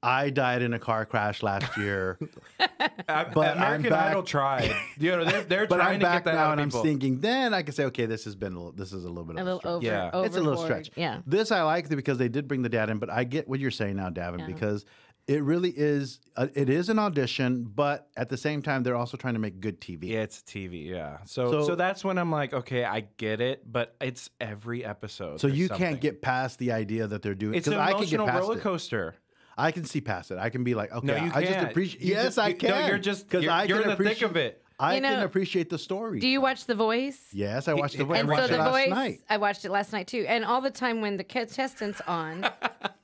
S2: I died in a car crash last year,
S4: A-
S2: But I'm
S4: American
S2: back-
S4: Idol tried. You know, they're, they're
S2: but
S4: trying
S2: I'm
S4: to
S2: back
S4: get that
S2: now
S4: out
S2: and
S4: of
S2: I'm thinking." Then I can say, "Okay, this has been a little, this is a little bit
S1: a
S2: of
S1: little
S2: stretch.
S1: over.
S4: Yeah.
S2: It's a little
S1: overboard.
S2: stretch.
S1: Yeah.
S2: This I like because they did bring the dad in, but I get what you're saying now, Davin,
S1: Yeah.
S2: because it really is. A, it is an audition, but at the same time, they're also trying to make good TV.
S4: Yeah, it's TV. Yeah. So,
S2: So-
S4: so that's when I'm like, okay, I get it, but it's every episode.
S2: So you
S4: something.
S2: can't get past the idea that they're doing.
S4: It's an
S2: I can get
S4: emotional
S2: past
S4: roller
S2: it.
S4: coaster.
S2: I can see past it. I can be like, okay,
S4: No, you
S2: I just
S4: can't.
S2: appreciate. Yes,
S4: just-
S2: I
S4: you-
S2: can.
S4: no, you're just-
S2: because
S4: you're-
S2: I
S4: you're
S2: can
S4: in the thick
S2: appreciate
S4: of it.
S2: I
S1: You
S2: can appreciate the story.
S1: Do you watch The Voice?
S2: Yes, I watched the. I
S1: And
S2: watched
S1: so
S2: it
S1: The
S2: last
S1: Voice,
S2: night.
S1: I watched it last night too. And all the time when the contestants on,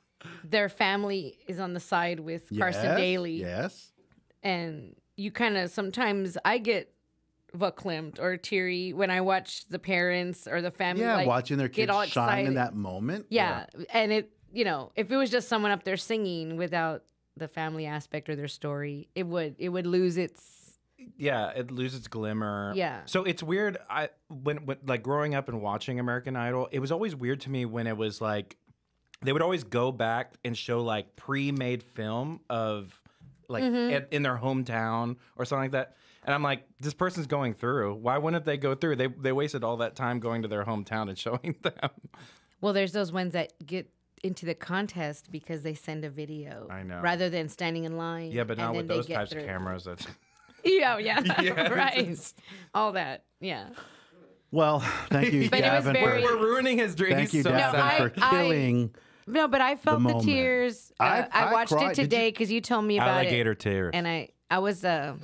S1: their family is on the side with Carson Daly,
S2: Yes.
S1: and you kind of sometimes I get verklempt or teary when I watch the parents or the family.
S2: Yeah,
S1: like,
S2: watching their kids
S1: all
S2: shine in that moment.
S1: Yeah. and it you know if it was just someone up there singing without the family aspect or their story, it would it would lose its
S4: Yeah, it loses glimmer.
S1: Yeah.
S4: So it's weird. I when, when like growing up and watching American Idol, it was always weird to me when it was like they would always go back and show like pre-made film of like
S1: Mm-hmm.
S4: at, in their hometown or something like that. And I'm like, this person's going through. Why wouldn't they go through? They they wasted all that time going to their hometown and showing them.
S1: Well, there's those ones that get into the contest because they send a video.
S4: I know.
S1: Rather than standing in line.
S4: Yeah, but
S1: and
S4: not with those
S1: get
S4: types of cameras. That's
S1: Yeah, yeah.
S4: Yeah,
S1: right. All that. Yeah.
S2: Well, thank you,
S1: But
S2: Davin.
S1: very-
S2: for,
S4: we're ruining his dreams.
S2: thank you,
S4: so
S2: Davin,
S1: I-
S2: for
S1: I-
S2: killing.
S1: No, but I felt the,
S2: moment.
S1: tears. Uh,
S2: I-
S1: I,
S2: I
S1: watched
S2: cried.
S1: it today because you told me about
S4: alligator
S1: it.
S4: tears.
S1: And I, I was uh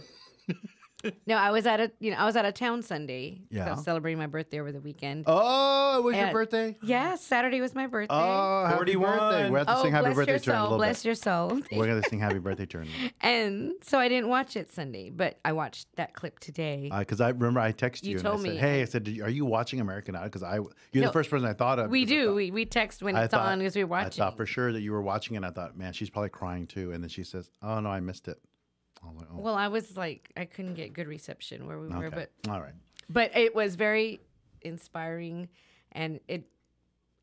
S1: No, I was at a you know, I was out of town Sunday. 'cause I
S2: Yeah.
S1: was celebrating my birthday over the weekend.
S2: Oh, it was your
S1: And-
S2: birthday.
S1: Yeah, Saturday was my birthday.
S2: Oh, happy
S4: 41.
S2: birthday! We have to
S1: Oh,
S2: sing happy birthday
S1: your
S2: to her a little
S1: Bless
S2: bit.
S1: your soul.
S2: We're gonna sing happy birthday to her
S1: And so I didn't watch it Sunday, but I watched that clip today.
S2: Uh, because I remember I texted you,
S1: You
S2: and I said,
S1: me.
S2: "Hey, I said, you- are you watching American Idol?" Because I you're
S1: No,
S2: the first person I thought of.
S1: we do.
S2: thought-
S1: We, we text when
S2: I
S1: it's
S2: thought-
S1: on because we're watching.
S2: I thought for sure that you were watching it. and I thought, man, she's probably crying too. And then she says, "Oh no, I missed it." I was like, oh,
S1: Well, I was like, I couldn't get good reception where we were,
S2: okay.
S1: but
S2: all right.
S1: but it was very inspiring, and it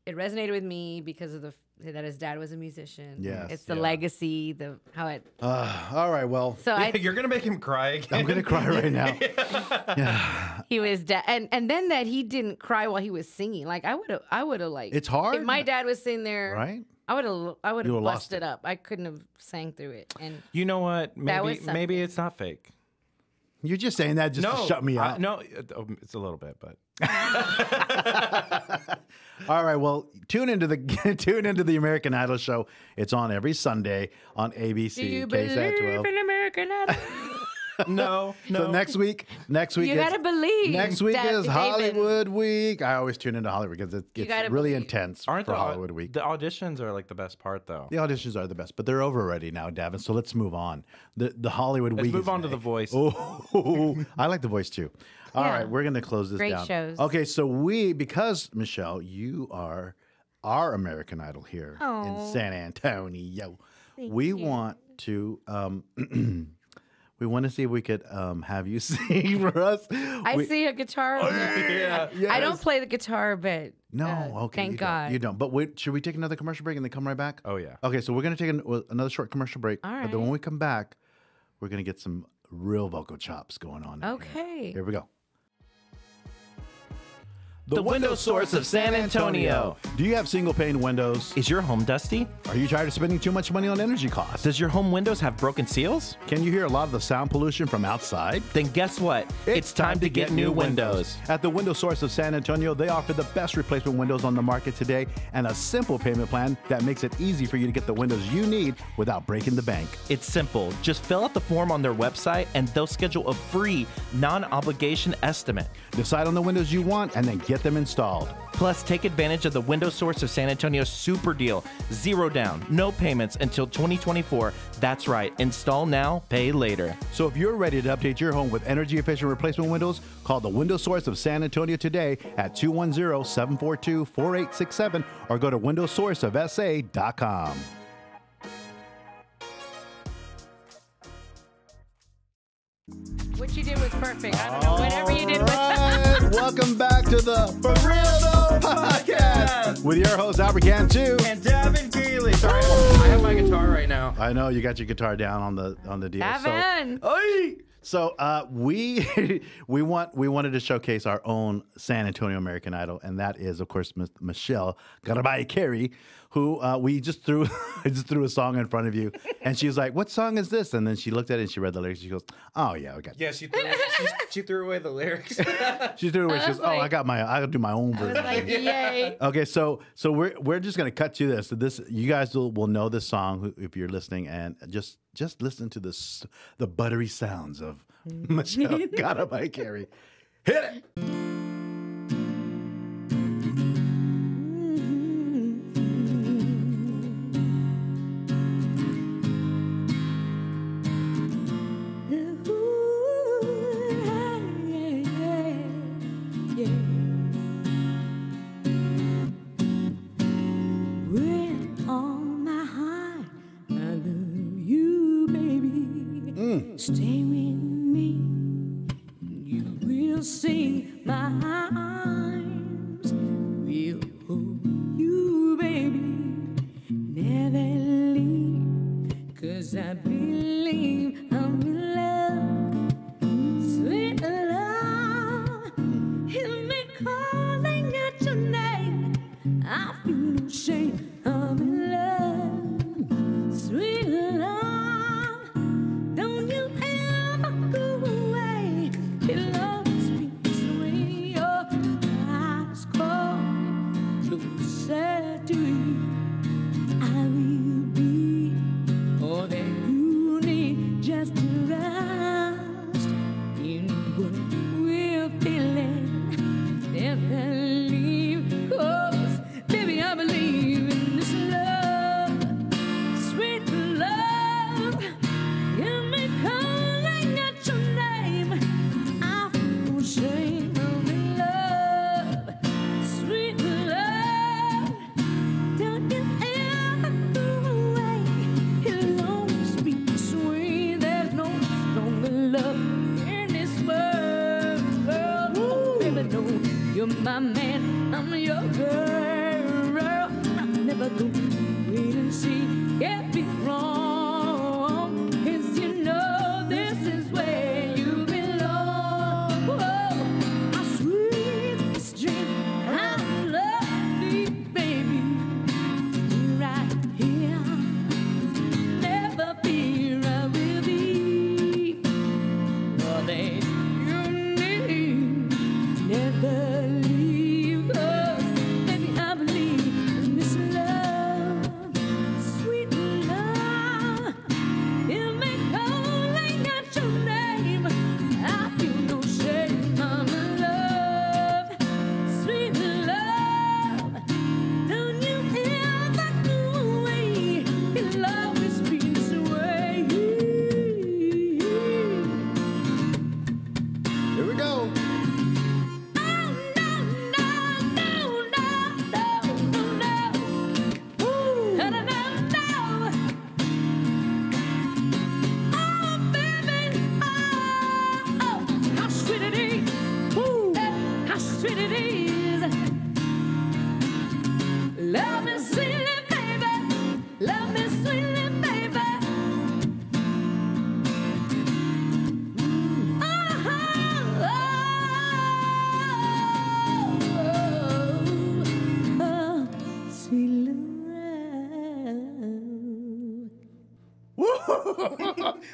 S1: it resonated with me because of the that his dad was a musician.
S2: Yes,
S1: it's the
S2: yeah.
S1: legacy, the how it.
S2: Uh, all right. Well,
S1: So I
S4: You're gonna make him cry again.
S2: I'm gonna cry right now.
S1: he was dead, and and then that he didn't cry while he was singing. Like I would have, I would have like.
S2: It's hard.
S1: If my dad was sitting there,
S2: Right?
S1: I would have, I would have
S2: would've lost
S1: up. I couldn't have sang through it. And
S4: You know what? Maybe maybe it's not fake.
S2: You're just saying that just
S4: no,
S2: to shut me
S4: I-
S2: up.
S4: no, um, it's a little bit, but
S2: All right. Well, tune into the tune into the American Idol show. It's on every Sunday on ABC.
S1: do you believe
S2: 12.
S1: in American Idol?
S4: No, no.
S2: So next week, next week
S1: you
S2: is
S1: gotta believe.
S2: next week
S1: that
S2: is
S1: David-
S2: Hollywood Week. I always tune into Hollywood because it gets really
S1: believe.
S2: intense
S4: Aren't
S2: for
S4: the,
S2: Hollywood Week.
S4: The auditions are like the best part, though.
S2: The auditions are the best, but they're over already now, Davin. So let's move on. The the Hollywood week.
S4: Let's
S2: week.
S4: move
S2: is
S4: on to The Voice.
S2: Oh, I like the voice too. All right,
S1: Yeah.
S2: we're gonna close this
S1: Great
S2: down.
S1: shows.
S2: Okay, so we because Michelle, you are our American Idol here in
S1: Oh.
S2: San Antonio. Thank we want to um we want to see if we could um have you sing for us.
S1: I
S2: We-
S1: see a guitar. over there.
S4: Yeah.
S1: I don't play the guitar, but
S2: No,
S1: uh,
S2: okay.
S1: Thank
S2: you
S1: God.
S2: Don't, you don't. But wait, should we take another commercial break and then come right back?
S4: Oh yeah.
S2: Okay, so we're gonna take an, another short commercial break.
S1: All
S2: But then when we come back, we're gonna get some real vocal chops going on. in here.
S1: Okay.
S2: Here we go.
S4: The window source of San Antonio.
S2: Do you have single pane windows?
S4: Is your home dusty?
S2: Are you tired of spending too much money on energy costs?
S4: Does your home windows have broken seals?
S2: Can you hear a lot of the sound pollution from outside?
S4: Then guess what? It's, time, to get, new windows.
S2: At the Window Source of San Antonio, they offer the best replacement windows on the market today and a simple payment plan that makes it easy for you to get the windows you need without breaking the bank.
S4: It's simple. Just fill out the form on their website and they'll schedule a free, non obligation estimate.
S2: Decide on the windows you want and then get them installed.
S4: Plus, take advantage of the Window Source of San Antonio super deal. Zero down, no payments until 2024. That's right. Install now, pay later.
S2: So if you're ready to update your home with energy efficient replacement windows, call the Window Source of San Antonio today at 210-742-4867 or go to windowsourceofsa.com.
S9: What you did was perfect. I don't know. Whatever you did was.
S2: Alright, welcome back to the For Real Though podcast with your host Albert Cantu.
S10: And Davin Keeley. Sorry, I have my guitar right now.
S2: I know you got your guitar down on the on the deal. So,
S9: Davin.
S2: Oi! so uh, we we want we wanted to showcase our own San Antonio American Idol, and that is of course Miss Michelle Garibay Carey, who uh, we just threw I just threw a song in front of you, and she was like, "What song is this?" And then she looked at it and she read the lyrics. She goes, "Oh yeah, we got."
S10: Yeah, she threw, she, she threw away the lyrics.
S2: She threw away. She
S9: I
S2: goes,
S9: was
S2: "Oh, I got my I will do my own version."
S9: like, yay.
S2: Okay, so so we're we're just gonna cut to this. So this you guys will, will know this song if you're listening, and just just listen to this the buttery sounds of Michelle Garibay Carey. Hit it.
S1: Cause I believe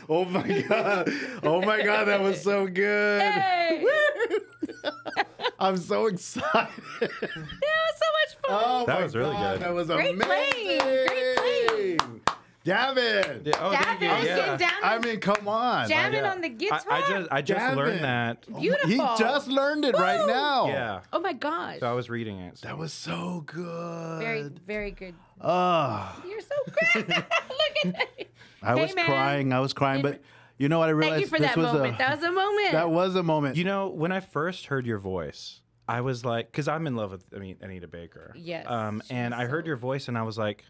S1: Oh my
S2: god! Oh my god, that was so good.
S1: Hey,
S2: I'm so excited.
S1: that was so much fun.
S2: Oh
S4: That
S2: my
S4: was really
S2: God,
S4: good.
S2: That was
S1: Great
S2: amazing.
S1: playing. Great playing.
S2: Davin.
S4: Yeah, oh, thank you.
S1: Is
S4: Yeah.
S1: getting down,
S2: I mean, come on.
S1: jamming
S4: yeah.
S1: on the
S4: I,
S1: guitar.
S4: I just I just
S2: Davin.
S4: learned that.
S2: Oh
S1: Beautiful.
S2: He just learned it right now.
S4: Yeah.
S1: oh my gosh.
S4: So I was reading it. so-
S2: That was so good.
S1: very, very good.
S2: Ah.
S1: You're so great. Look at that.
S2: I
S1: Hey,
S2: was
S1: man.
S2: crying. I was crying, but you know what? I realized
S1: Thank you for
S2: this
S1: that
S2: was
S1: moment.
S2: a
S1: that was a moment.
S2: that was a moment.
S4: You know, when I first heard your voice, I was like, because I'm in love with I mean, Anita Baker.
S1: Yes,
S4: Um, and I heard your voice, and I was like,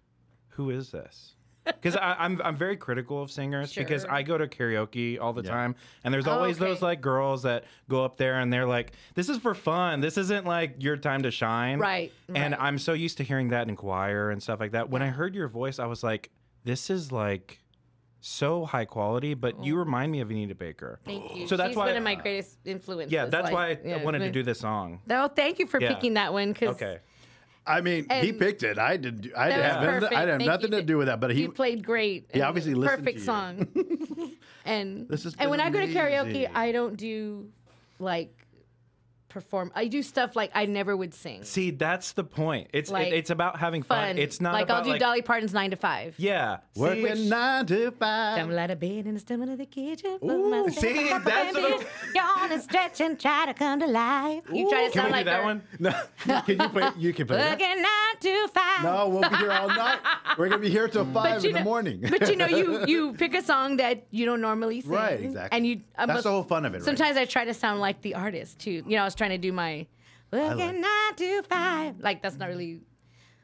S4: who is this? Because I'm I'm very critical of singers because I go to karaoke all the
S2: Yeah.
S4: time, and there's
S1: Oh,
S4: always those like girls that go up there and they're like, "This is for fun. This isn't like your time to shine."
S1: Right,
S4: And
S1: right.
S4: I'm so used to hearing that in choir and stuff like that. When I heard your voice, I was like, "This is like." So high quality, but you oh. remind me of Anita Baker.
S1: Oh. Thank you.
S4: So that's
S1: She's
S4: why-
S1: one of my greatest influences.
S4: Yeah, that's
S1: like,
S4: why I
S1: yeah,
S4: wanted to do this song.
S1: No, thank you for
S4: Yeah.
S1: picking that one because
S4: Okay.
S2: I mean, he picked it. I did. I didn't have,
S1: perfect.
S2: I
S1: Thank
S2: nothing to do with that. But he
S1: you played great.
S2: He obviously listened
S1: perfect
S2: to
S1: song. and
S2: This is
S1: and when
S2: been
S1: I go to karaoke. I don't do like perform. I do stuff like I never would sing.
S4: See, that's the point. It's
S1: Like,
S4: it, it's about having fun.
S1: Fun.
S4: It's not
S1: like
S4: about
S1: I'll do
S4: like,
S1: Dolly Parton's nine to five.
S4: Yeah. See,
S2: working nine to five.
S1: Stumble out of bed in the stomach of the kitchen. put
S2: Ooh.
S1: myself
S4: See,
S1: up
S4: that's
S1: and
S4: what
S1: bend. Yawn and stretch and try to come to life. You try to
S4: Can
S1: sound
S4: we
S1: like
S4: do that
S1: her.
S4: one?
S2: No, can you play? You can play. that?
S1: Working nine to five.
S2: No, we'll be here all night. We're gonna be here till five
S1: you
S2: in the
S1: know-
S2: morning.
S1: but you know, you you pick a song that you don't normally sing,
S2: Right, exactly.
S1: And you I
S2: That's
S1: must-
S2: the whole fun of it, right?
S1: Sometimes I try to sound like the artist too. You know, I was trying to do my working
S2: like-
S1: nine to five. Like that's not really.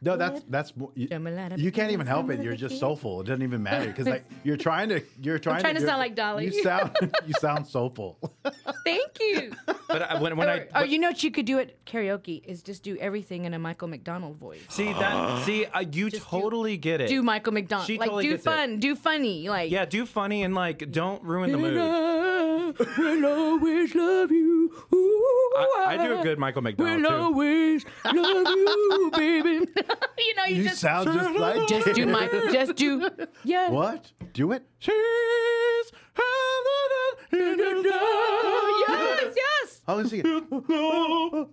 S2: no, that's that's you, you can't even help it. You're just
S1: jambalaya.
S2: soulful. It doesn't even matter because like you're trying to you're trying, to.
S1: trying to
S2: do-
S1: sound like Dolly.
S2: You sound you sound soulful.
S1: Thank you.
S4: But I, when, when
S1: or,
S4: I
S1: or
S4: but-
S1: you know what you could do at karaoke is just do everything in a Michael McDonald voice.
S4: see that see uh, you
S1: Just do-
S4: totally get it.
S1: Do Michael McDonald.
S4: She
S1: like
S4: totally
S1: do
S4: gets it.
S1: fun, do funny. Like
S4: yeah, do funny and like don't ruin the mood.
S1: will always love you. Ooh,
S4: I, I do a good Michael McDonald
S1: Will
S4: too.
S1: always love you, baby. you know, you,
S2: you
S1: just
S2: sound just like
S1: just do my just do yeah.
S2: what? Do it.
S4: She's
S1: Yes, yes,
S2: How is it?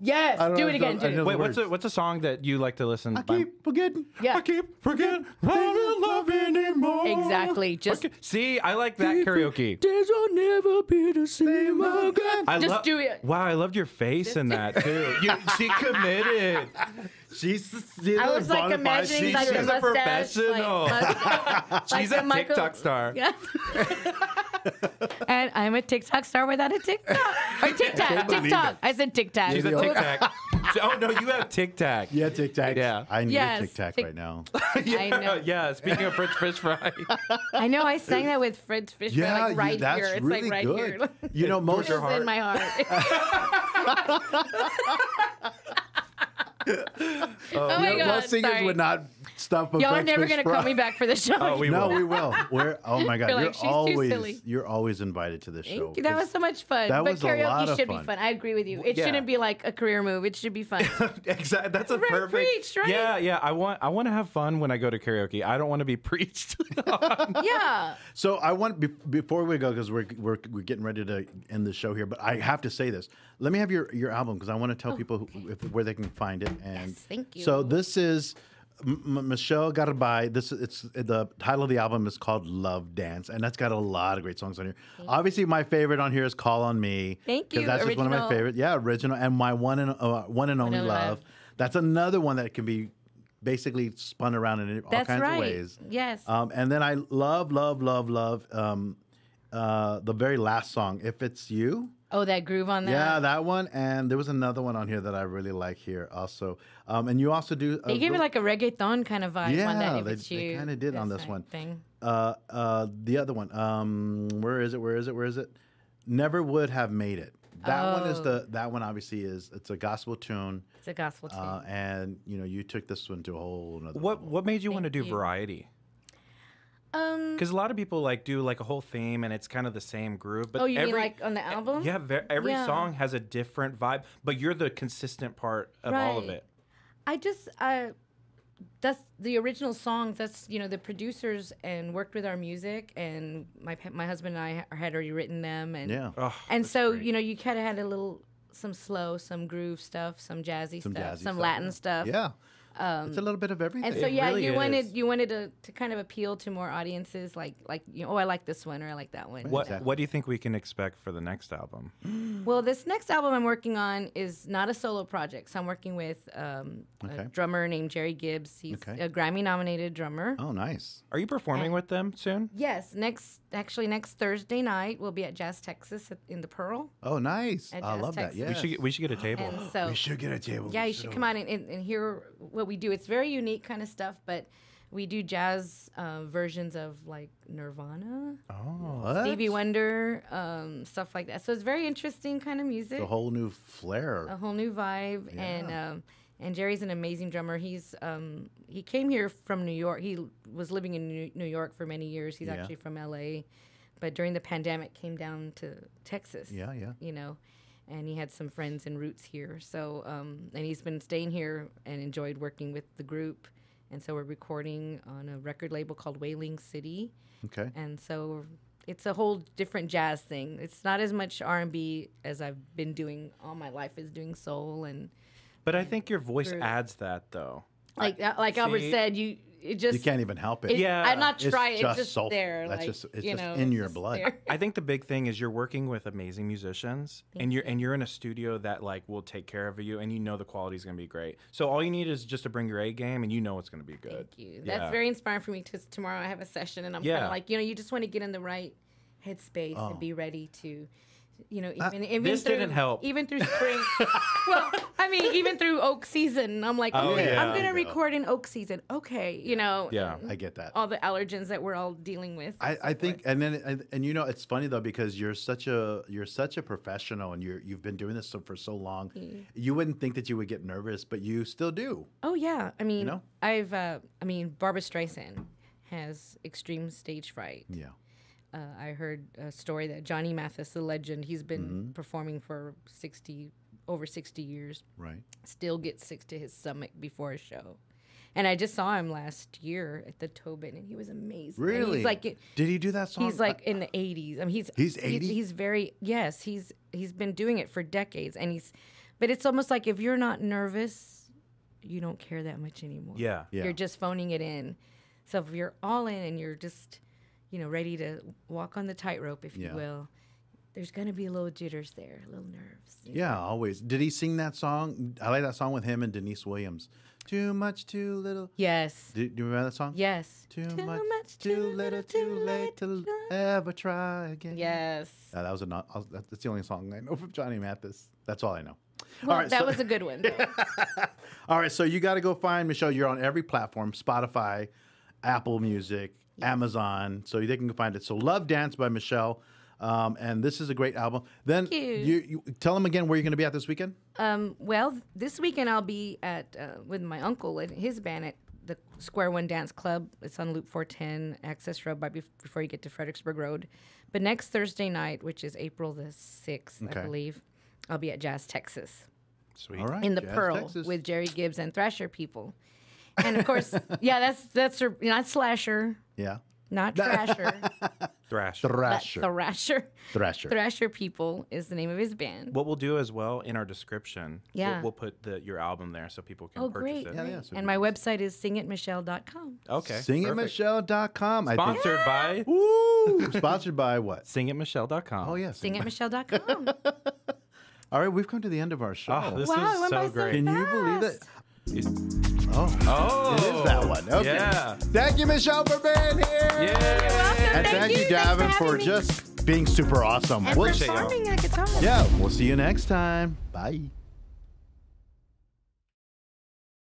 S1: yes.
S2: I don't
S1: Do
S2: know
S1: it
S2: if
S1: again.
S2: I- I
S1: Do
S2: know
S1: it.
S4: Wait, what's a
S2: words.
S4: what's a song that you like to listen?
S2: I
S4: by-
S2: keep forgetting.
S1: Yeah,
S4: I keep forgetting I don't love anymore.
S1: exactly. Just
S4: Okay. See, I like that karaoke.
S1: days will never be the same again.
S4: I
S1: Just
S4: lo-
S1: do it.
S4: Wow, I loved your face in that too. You, she committed.
S2: She's she's
S1: I was like imagining
S2: she's-
S1: like
S4: she's
S1: a
S4: a
S1: mustache,
S4: professional.
S1: Like, must-
S4: She's
S1: like
S4: a
S1: Michael-
S4: TikTok star.
S1: Yeah. and I'm a TikTok star without a TikTok. Or TikTok. TikTok. I said TikTok.
S4: She's a TikTok. Oh no, you have Tic Tac.
S2: Yeah, Tic Tac.
S4: Yeah.
S2: I need
S1: Yes,
S2: a Tic Tac
S1: Tic-
S2: right now.
S1: I know.
S4: yeah. Speaking of French fish fry,
S1: I know. I sang that with Fred's Fish Fry,
S2: Yeah,
S1: like
S2: you-
S1: right
S2: that's
S1: here. It's
S2: really
S1: like right
S2: good.
S1: here.
S2: You know, most
S1: It's in my heart. oh my god!
S2: most singers
S1: sorry.
S2: would not stuff
S1: Y'all are never gonna
S2: fry.
S1: call me back for the show.
S4: oh, we
S2: No,
S4: will.
S2: we will. We're oh my god,
S1: You're
S2: you're,
S1: like, "She's too
S2: always you're always invited to this show.
S1: Thank you. That was so much fun.
S2: That
S1: but
S2: was a
S1: karaoke
S2: lot of
S1: should
S2: fun.
S1: be fun. I agree with you. It
S4: Yeah.
S1: shouldn't be like a career move. It should be fun.
S4: exactly. That's a
S1: Right,
S4: perfect.
S1: preached, right?
S4: Yeah, yeah. I want. I want to have fun when I go to karaoke. I don't want to be preached.
S1: yeah.
S2: So I want be, before we go because we're, we're we're getting ready to end the show here, but I have to say this. Let me have your your album because I want to tell oh. people who, if, where they can find it. And
S1: Oh, Yes, thank you.
S2: So this is M- Michelle Garibay. This it's the title of the album is called Love Dance, and that's got a lot of great songs on here. Obviously, my favorite on here is Call on Me.
S1: Thank you,
S2: That's just one of my favorite. Yeah, original, and my one and uh, one and only
S1: and
S2: love.
S1: Love.
S2: That's another one that can be basically spun around in all
S1: That's
S2: kinds
S1: right.
S2: of ways.
S1: Yes.
S2: Um, and then I love, love, love, love um, uh, the very last song, "If It's You."
S1: Oh, that groove on that.
S2: Yeah, that one. And there was another one on here that I really like here also. Um, and you also do.
S1: They gave it like a reggaeton kind of vibe on that.
S2: Yeah, they- they kinda did on this one.
S1: Thing.
S2: uh, uh, the other one. Um, where is it? Where is it? Where is it? Never would have made it. That one is
S1: Oh.
S2: the. That one obviously is. It's a gospel tune.
S1: It's a gospel tune.
S2: Uh, and you know, you took this one to a whole another.
S4: what
S2: level.
S4: What made you want to do
S1: you.
S4: variety?
S1: Um.
S4: Because a lot of people like do like a whole theme and it's kind of the same groove. But
S1: Oh, you
S4: every,
S1: mean like on the album?
S4: Yeah, ver- every
S1: Yeah.
S4: song has a different vibe, but you're the consistent part of all of it.
S1: I just uh, that's the original songs. That's you know the producers and worked with our music, and my my husband and I had already written them, and
S2: Yeah.
S4: Oh,
S1: and so
S4: great.
S1: you know you kind of had a little some slow, some groove stuff, some jazzy
S2: Some
S1: stuff,
S2: jazzy
S1: some
S2: stuff,
S1: Latin stuff.
S2: Yeah. It's a little bit of everything.
S1: And so
S4: It
S1: yeah,
S4: really
S1: you wanted you wanted to, to kind of appeal to more audiences, like like you know, oh I like this one or I like that one.
S4: What
S2: Exactly.
S4: What do you think we can expect for the next album?
S1: Well, this next album I'm working on is not a solo project. So I'm working with um,
S2: Okay.
S1: a drummer named Jerry Gibbs. He's
S2: Okay.
S1: a Grammy nominated drummer.
S2: oh, nice.
S4: Are you performing with them soon?
S1: Yes, next actually next Thursday night we'll be at Jazz Texas at, in the Pearl.
S2: Oh, nice.
S1: At
S2: I
S1: Jazz
S2: love that. Yeah.
S4: We should get- we should get a table.
S1: So
S2: We should get a table.
S1: yeah, you should come out and, and, and hear what we do. It's very unique kind of stuff, but we do jazz uh, versions of like Nirvana,
S2: What?
S1: Stevie Wonder, um, stuff like that. So it's very interesting kind of music.
S2: It's a whole new flair.
S1: a whole new vibe and um, and Jerry's an amazing drummer. He's um, he came here from New York. He was living in New- New York for many years. He's
S2: Yeah.
S1: actually from LA, but during the pandemic came down to Texas.
S2: Yeah, yeah.
S1: You know, and he had some friends and roots here. So um, and he's been staying here and enjoyed working with the group. And so we're recording on a record label called Whaling City
S2: Okay.
S1: and so it's a whole different jazz thing. It's not as much R and B as I've been doing all my life is doing soul and
S4: But I think your voice
S1: True.
S4: adds that though.
S1: like uh, like Albert said, you it just
S2: You can't even help it.
S1: it-
S4: Yeah.
S1: I'm not trying. It's
S2: just
S1: just,
S2: soulful.
S1: there.
S2: That's
S1: like,
S2: just- it's
S1: you
S2: just
S1: know,
S2: in your
S1: just
S2: blood.
S1: there.
S4: I think the big thing is you're working with amazing musicians, and you're and you're in a studio that like will take care of you, and you know the quality is going to be great. So all you need is just to bring your A game, and you know it's going to be good.
S1: Thank you.
S4: Yeah.
S1: That's very inspiring for me because tomorrow I have a session and I'm kind of like you know you just want to get in the right headspace
S2: Oh.
S1: and be ready to. You know,
S2: Uh,
S1: even, even
S4: this
S1: through,
S4: didn't help.
S1: Even through spring. well, I mean, even through oak season, I'm like,
S4: Oh,
S1: okay,
S4: yeah.
S1: I'm gonna
S2: There you go.
S1: record in oak season. Okay, you know.
S4: Yeah.
S2: I get that.
S1: all the allergens that we're all dealing with.
S2: I,
S1: and
S2: I think, and then, and, and you know, it's funny though because you're such a you're such a professional, and you're you've been doing this so, for so long. You wouldn't think that you would get nervous, but you still do.
S1: Oh yeah, I mean,
S2: know?
S1: I've, uh, I mean, Barbra Streisand has extreme stage fright.
S2: Yeah.
S1: Uh, I heard a story that Johnny Mathis, the legend, he's been
S2: Mm-hmm.
S1: performing for sixty over sixty years,
S2: Right.
S1: still gets sick to his stomach before a show. And I just saw him last year at the Tobin, and he was amazing.
S2: Really?
S1: he's like,
S2: Did he do that song?
S1: he's like in the 80s. I mean, he's
S2: He's 80?
S1: He's, very yes. He's he's been doing it for decades, and he's. But it's almost like if you're not nervous, you don't care that much anymore.
S4: Yeah.
S2: Yeah.
S1: You're just phoning it in. So if you're all in and you're just, you know, ready to walk on the tightrope, if
S2: Yeah.
S1: you will, there's gonna be a little jitters there, a little nerves. you know.
S2: Yeah, always. Did he sing that song? I like that song with him and Deniece Williams. Too much, too little.
S1: Yes.
S2: Do, do you remember that song?
S1: Yes.
S2: Too, much, too little, too late to ever try again.
S1: Yes.
S2: Yeah, that was a not. That's the only song I know from Johnny Mathis. That's all I know.
S1: Well,
S2: all right,
S1: that
S2: so,
S1: was a good one.
S2: all right. So you got to go find Michelle. You're on every platform: Spotify, Apple Music, Amazon. So they can find it. So Love Dance by Michelle. Um, and this is a great album. Then
S1: you.
S2: you tell them again where you're going to be at this weekend.
S1: Um, well, this weekend I'll be at uh, with my uncle and his band at the Square One Dance Club. It's on Loop 410 Access Road by before you get to Fredericksburg Road. But next Thursday night, which is April the 6th,
S2: Okay.
S1: I believe, I'll be at Jazz Texas
S4: Sweet.
S2: All right.
S1: in the
S2: Jazz
S1: Pearl
S2: Texas.
S1: with Jerry Gibbs and Thrasher people. And of course, yeah, that's that's her, not Slasher,
S2: yeah.
S1: not Trasher,
S4: Thrash.
S1: but
S2: Thrasher.
S1: Thrasher.
S2: Thrasher.
S1: Thrasher people is the name of his band.
S4: What we'll do as well in our description, we'll-
S1: Yeah.
S4: we'll, put the your album there so people can
S1: Oh,
S4: purchase
S1: great.
S4: it.
S2: Yeah,
S1: great.
S2: yeah, so
S1: and my website is singitmichelle.com.
S4: Okay. perfect.
S2: SingItMichelle.com. I think.
S4: Sponsored by
S2: Woo! Sponsored by what?
S4: singitmichelle.com.
S2: Oh yes.
S1: Singitmichelle.com.
S2: All right, we've come to the end of our show.
S4: Oh, this
S1: Wow, I
S4: is
S1: went by
S4: so
S1: so
S4: great.
S2: Can you believe it?
S1: fast.
S2: Oh,
S4: Oh,
S2: it is that one. Okay.
S4: Yeah.
S2: Thank you, Michelle, for being here.
S4: Yeah.
S2: And
S1: Thank
S2: thank,
S1: you.
S2: you,
S1: for
S2: Davin, for
S1: me.
S2: just being super awesome.
S1: And
S2: We'll-
S1: performing that guitar.
S2: yeah, we'll see you next time. Bye.